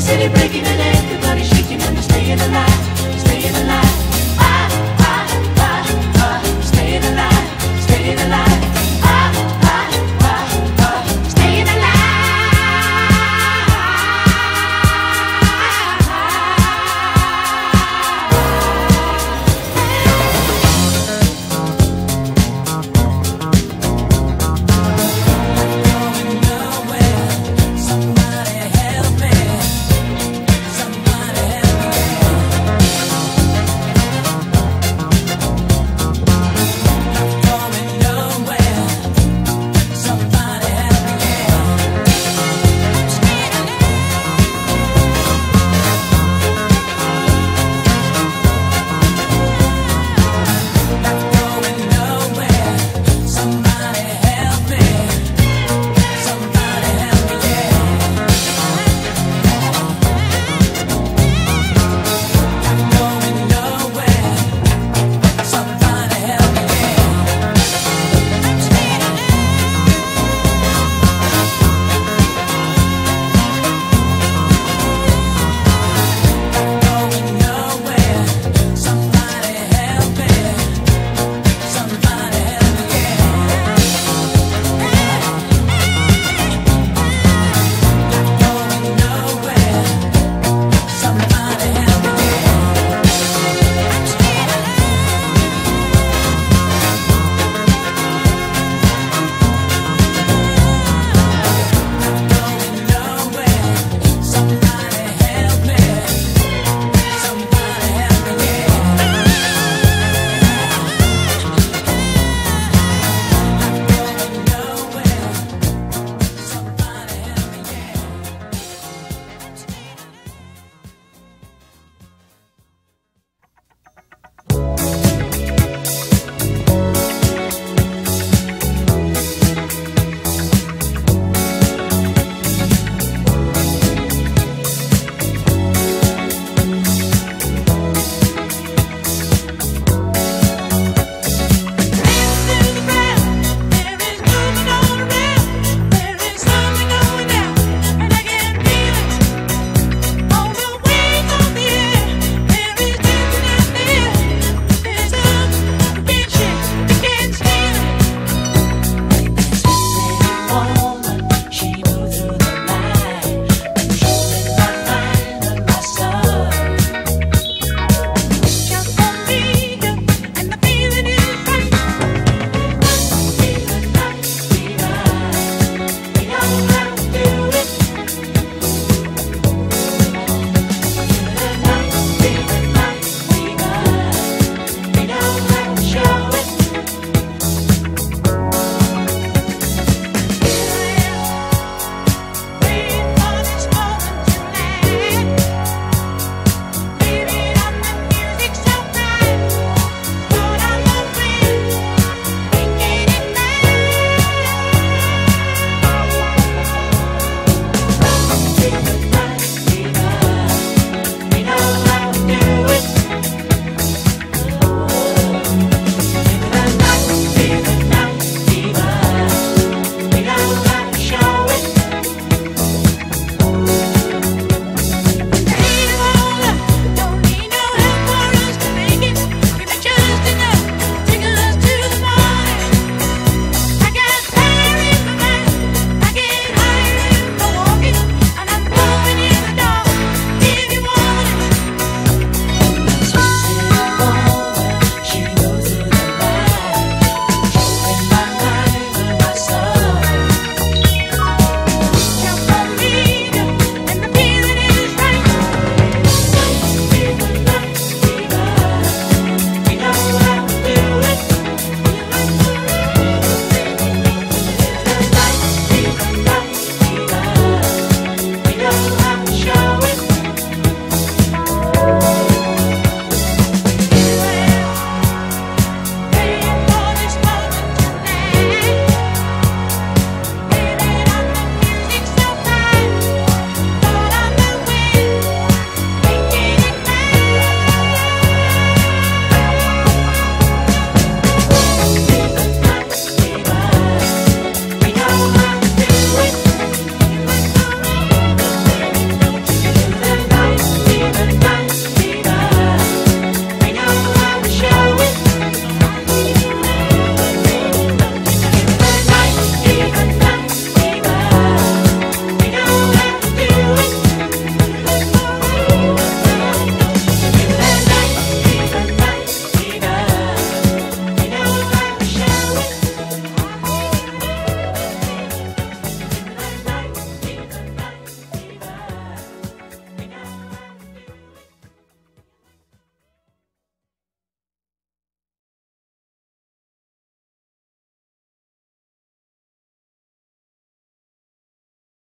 city breaking a leg, the body shaking and you're staying alive, staying alive.